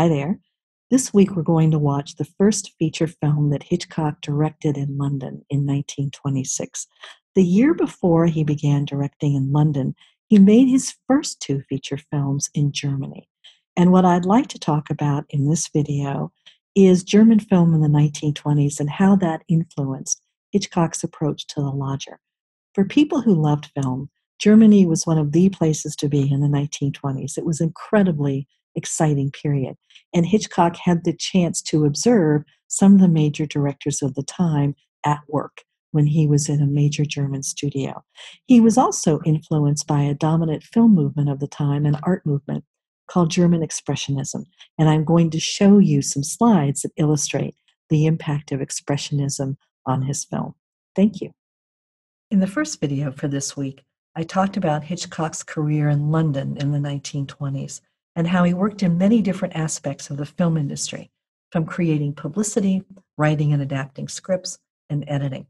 Hi there. This week we're going to watch the first feature film that Hitchcock directed in London in 1926. The year before he began directing in London, he made his first two feature films in Germany. And what I'd like to talk about in this video is German film in the 1920s and how that influenced Hitchcock's approach to the lodger. For people who loved film, Germany was one of the places to be in the 1920s. It was incredibly exciting period. And Hitchcock had the chance to observe some of the major directors of the time at work when he was in a major German studio. He was also influenced by a dominant film movement of the time, an art movement called German Expressionism. And I'm going to show you some slides that illustrate the impact of Expressionism on his film. Thank you. In the first video for this week, I talked about Hitchcock's career in London in the 1920s and how he worked in many different aspects of the film industry, from creating publicity, writing and adapting scripts, and editing.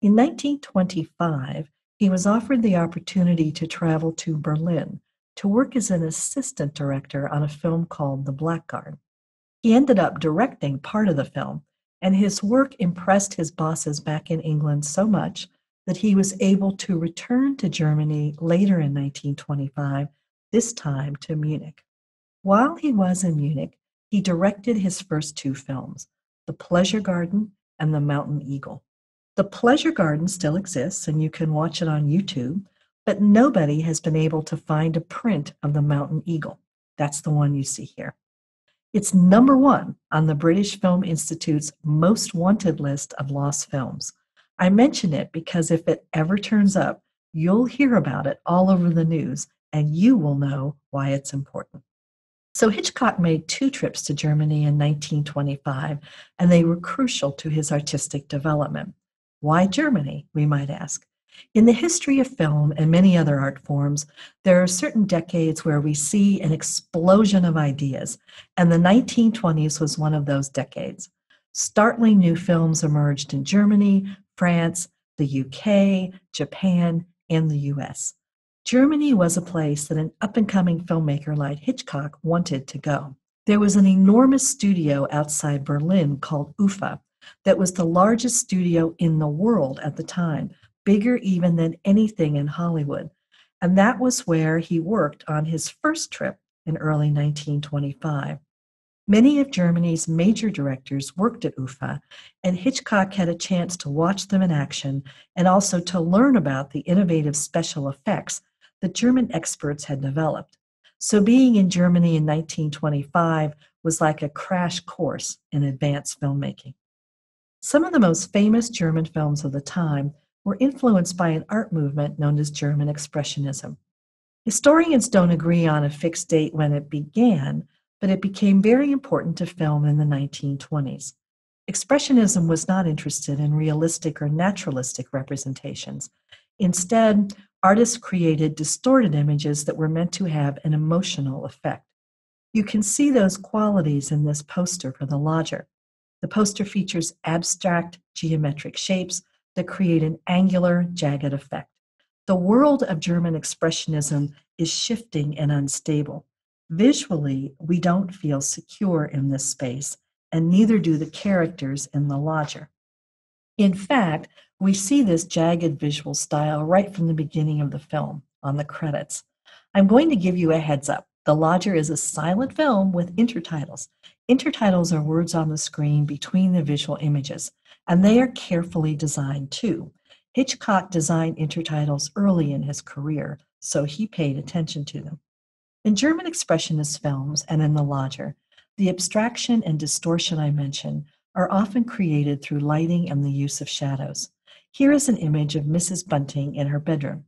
In 1925, he was offered the opportunity to travel to Berlin to work as an assistant director on a film called The Blackguard. He ended up directing part of the film, and his work impressed his bosses back in England so much that he was able to return to Germany later in 1925 this time to Munich. While he was in Munich, he directed his first two films, The Pleasure Garden and The Mountain Eagle. The Pleasure Garden still exists and you can watch it on YouTube, but nobody has been able to find a print of the Mountain Eagle. That's the one you see here. It's number one on the British Film Institute's most wanted list of lost films. I mention it because if it ever turns up, you'll hear about it all over the news and you will know why it's important. So Hitchcock made two trips to Germany in 1925, and they were crucial to his artistic development. Why Germany, we might ask? In the history of film and many other art forms, there are certain decades where we see an explosion of ideas, and the 1920s was one of those decades. Startling new films emerged in Germany, France, the UK, Japan, and the US. Germany was a place that an up and coming filmmaker like Hitchcock wanted to go. There was an enormous studio outside Berlin called UFA that was the largest studio in the world at the time, bigger even than anything in Hollywood. And that was where he worked on his first trip in early 1925. Many of Germany's major directors worked at UFA, and Hitchcock had a chance to watch them in action and also to learn about the innovative special effects that German experts had developed. So being in Germany in 1925 was like a crash course in advanced filmmaking. Some of the most famous German films of the time were influenced by an art movement known as German Expressionism. Historians don't agree on a fixed date when it began, but it became very important to film in the 1920s. Expressionism was not interested in realistic or naturalistic representations. Instead, artists created distorted images that were meant to have an emotional effect. You can see those qualities in this poster for the lodger. The poster features abstract geometric shapes that create an angular, jagged effect. The world of German Expressionism is shifting and unstable. Visually, we don't feel secure in this space, and neither do the characters in the lodger. In fact, we see this jagged visual style right from the beginning of the film on the credits. I'm going to give you a heads up. The Lodger is a silent film with intertitles. Intertitles are words on the screen between the visual images, and they are carefully designed too. Hitchcock designed intertitles early in his career, so he paid attention to them. In German Expressionist films and in The Lodger, the abstraction and distortion I mentioned are often created through lighting and the use of shadows. Here is an image of Mrs. Bunting in her bedroom.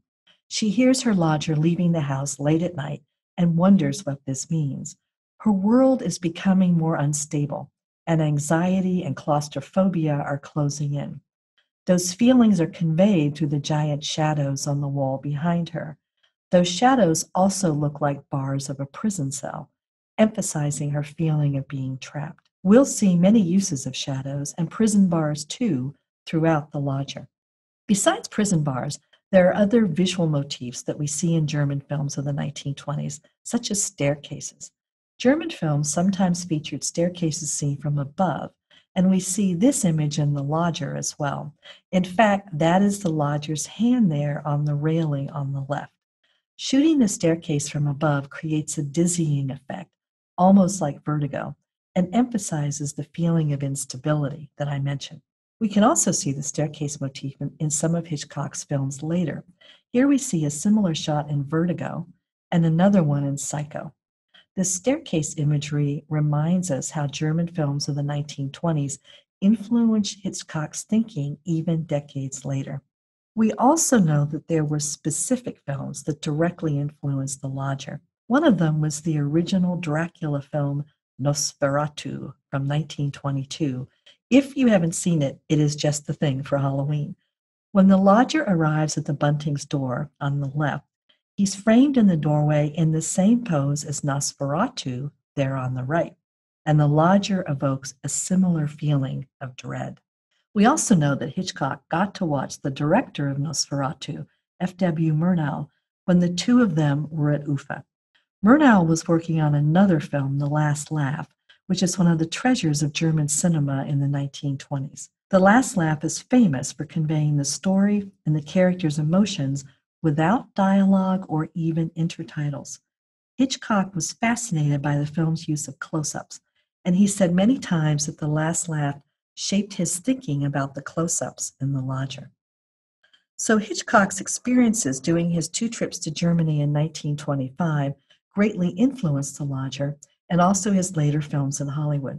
She hears her lodger leaving the house late at night and wonders what this means. Her world is becoming more unstable, and anxiety and claustrophobia are closing in. Those feelings are conveyed through the giant shadows on the wall behind her. Those shadows also look like bars of a prison cell, emphasizing her feeling of being trapped. We'll see many uses of shadows and prison bars too throughout the lodger. Besides prison bars, there are other visual motifs that we see in German films of the 1920s, such as staircases. German films sometimes featured staircases seen from above, and we see this image in The Lodger as well. In fact, that is the lodger's hand there on the railing on the left. Shooting the staircase from above creates a dizzying effect, almost like vertigo, and emphasizes the feeling of instability that I mentioned. We can also see the staircase motif in, in some of Hitchcock's films later. Here we see a similar shot in Vertigo and another one in Psycho. The staircase imagery reminds us how German films of the 1920s influenced Hitchcock's thinking even decades later. We also know that there were specific films that directly influenced The Lodger. One of them was the original Dracula film Nosferatu from 1922. If you haven't seen it, it is just the thing for Halloween. When the lodger arrives at the Buntings' door on the left, He's framed in the doorway in the same pose as Nosferatu there on the right, and the lodger evokes a similar feeling of dread. We also know that Hitchcock got to watch the director of Nosferatu, F.W. Murnau, when the two of them were at UFA. Murnau was working on another film, The Last Laugh, which is one of the treasures of German cinema in the 1920s. The Last Laugh is famous for conveying the story and the characters' emotions without dialogue or even intertitles. Hitchcock was fascinated by the film's use of close ups, and he said many times that The Last Laugh shaped his thinking about the close ups in The Lodger. So Hitchcock's experiences doing his two trips to Germany in 1925 greatly influenced The Lodger and also his later films in Hollywood.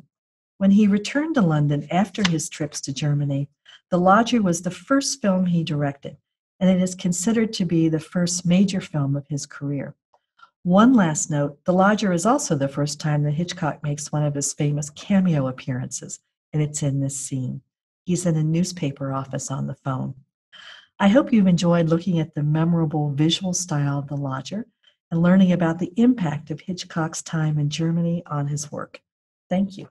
When he returned to London after his trips to Germany, The Lodger was the first film he directed, and it is considered to be the first major film of his career. One last note The Lodger is also the first time that Hitchcock makes one of his famous cameo appearances, and it's in this scene. He's in a newspaper office on the phone. I hope you've enjoyed looking at the memorable visual style of The Lodger and learning about the impact of Hitchcock's time in Germany on his work. Thank you.